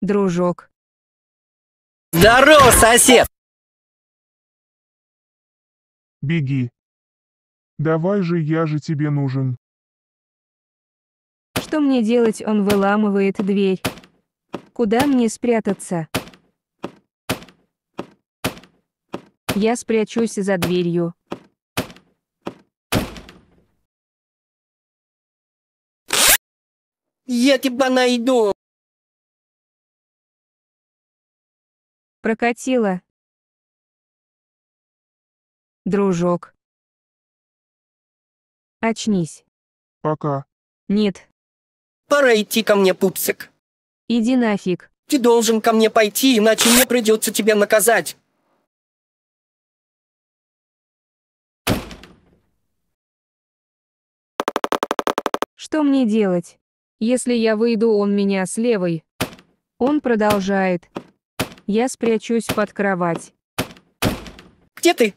Дружок. Здорово, сосед! Беги. Давай же, я же тебе нужен. Что мне делать? Он выламывает дверь. Куда мне спрятаться? Я спрячусь за дверью. Я тебя найду! Прокатила. Дружок. Очнись. Пока. Нет, Пора идти ко мне, пупсик. иди нафиг. Ты должен ко мне пойти, иначе мне придется тебя наказать. Что мне делать? Если я выйду, он меня с левой. Он продолжает. Я спрячусь под кровать. Где ты?